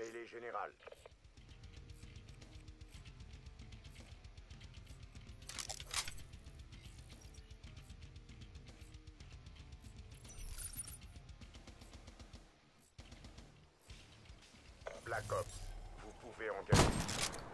Mêlée générale. Black Ops, vous pouvez engager.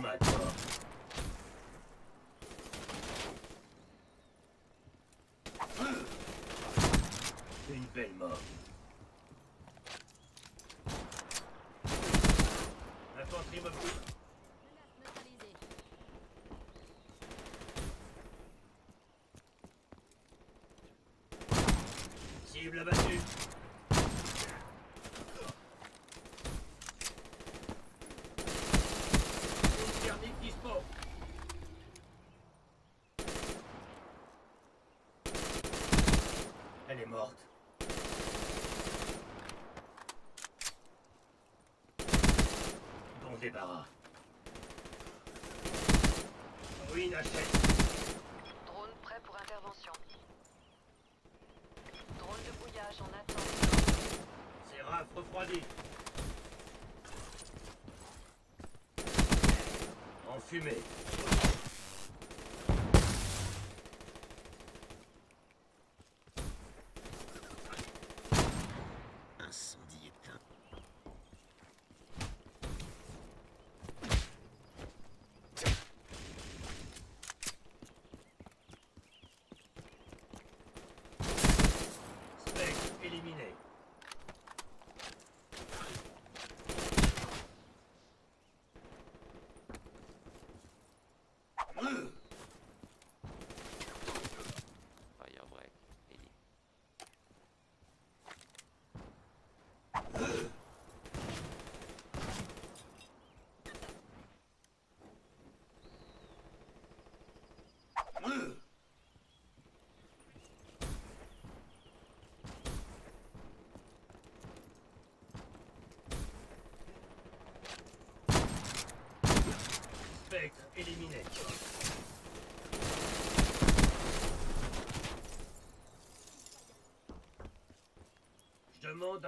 Nomade mort. Une belle mort. Infanterie mobile. Menace neutralisée. Cible abattue. Une thermique dispo. Elle est morte. Bon débarras. Ruine achète. Drone prêt pour intervention. Drone de bouillage en attente. C'est raf refroidi. En fumée.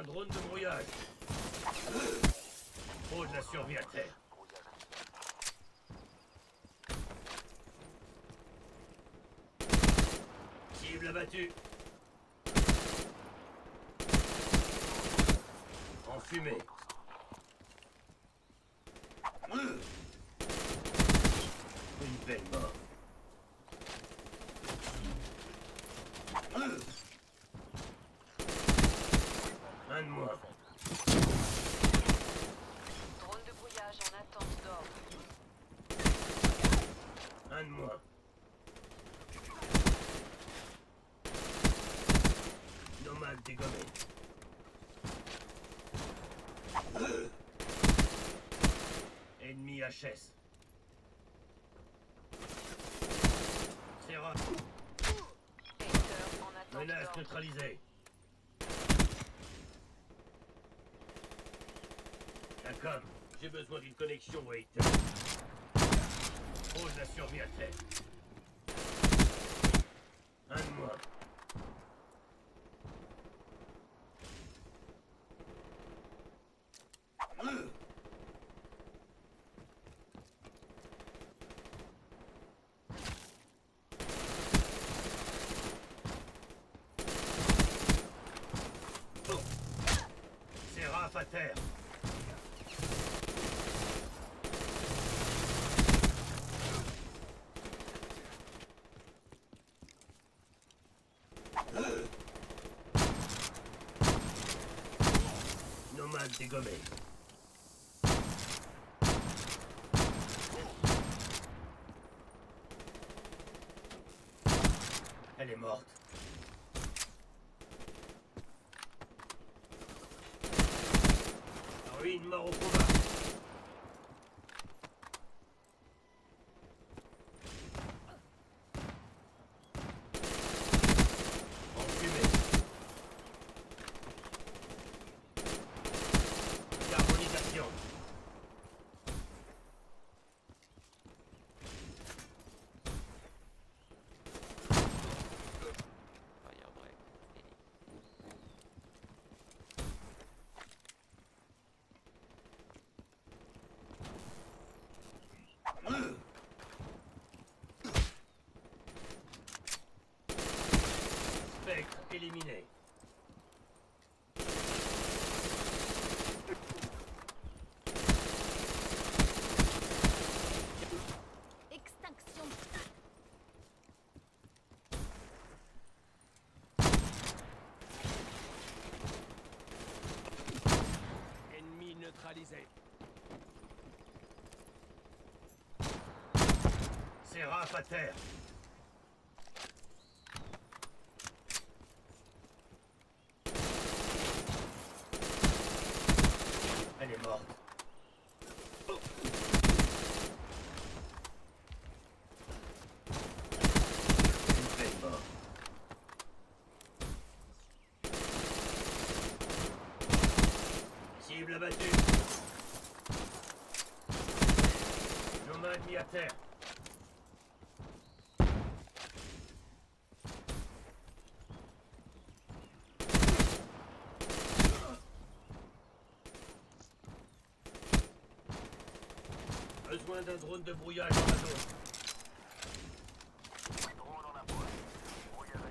Un drone de brouillage. Trop de la survie à terre. Cible abattue. En fumée. Une belle. Un de moins. Drone de brouillage en attente d'ordre. Un de moins. Ennemi HS. Attente Menace neutralisée. D'accord. J'ai besoin d'une connexion, Waiter. Trop de la survie à terre. Un de moins. Seraph à terre. Nomade dégommé. Elle est morte. Ruine mort Extinction. Ennemi neutralisé. Séraph à terre. Elle est morte. Une belle mort. Cible abattue. Nomade mis à terre. Besoin d'un drone de brouillage dans la zone. Drone en approche. Brouillage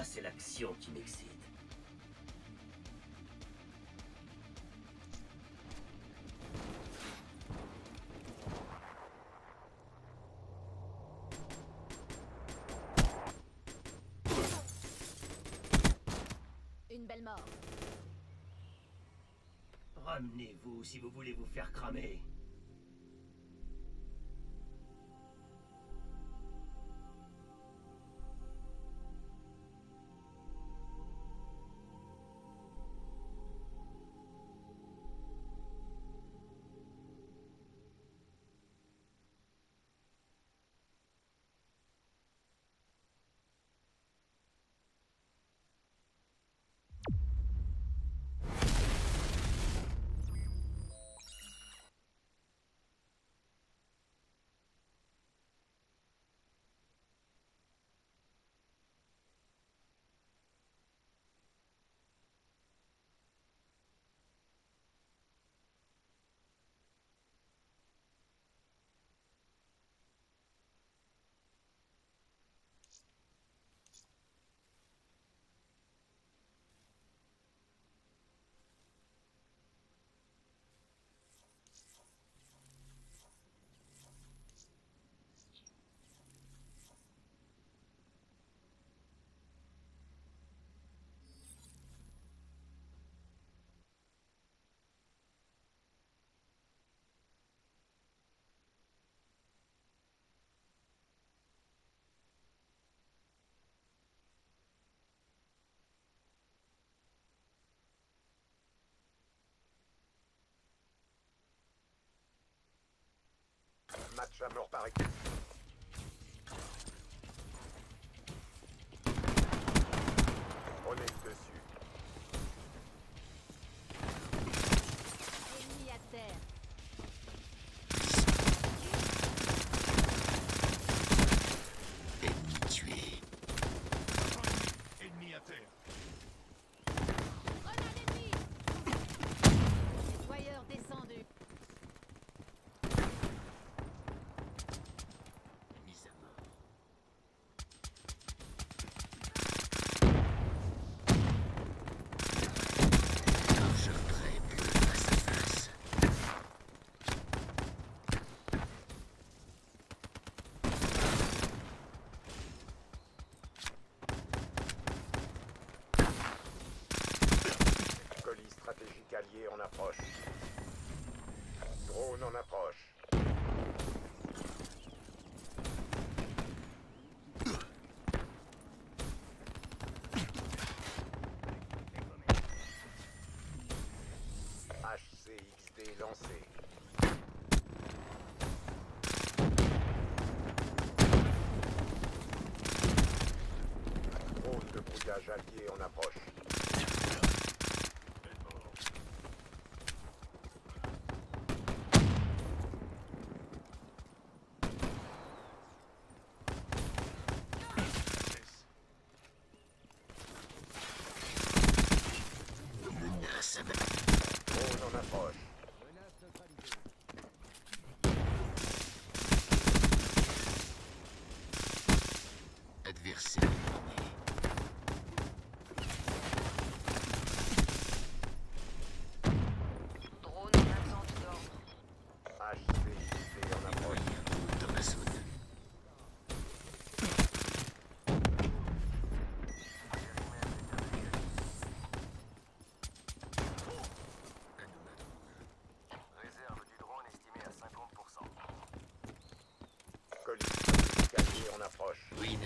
Moi, c'est l'action qui m'excite. Une belle mort. Ramenez-vous si vous voulez vous faire cramer. Match à mort par équipe. Prenez le dessus. Ennemi à terre. Ennemi à terre. Grenade ennemie. Nettoyeur descendu. Mise à mort. Largeur près, plus face à face. Colis stratégique allié en approche. Drone en approche. HCXD lancé. Drone de brouillage allié en approche. À en approche. Oui,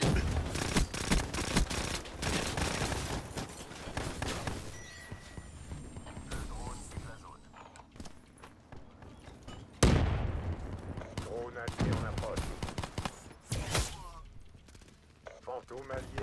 Drone allié en approche. Fantôme allié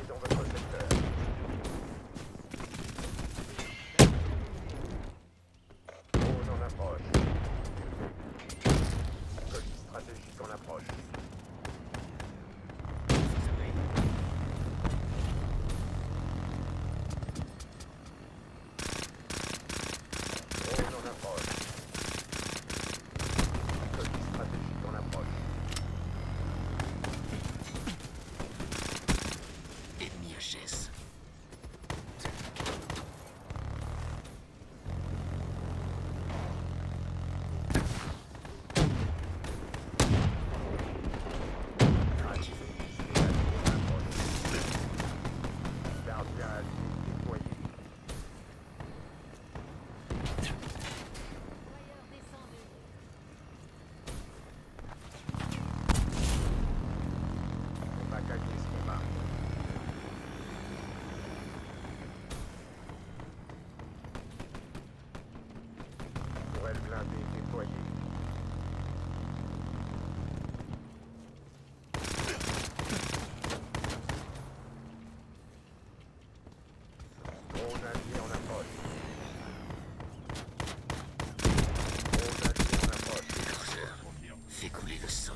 そう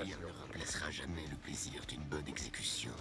Rien ne remplacera jamais le plaisir d'une bonne exécution.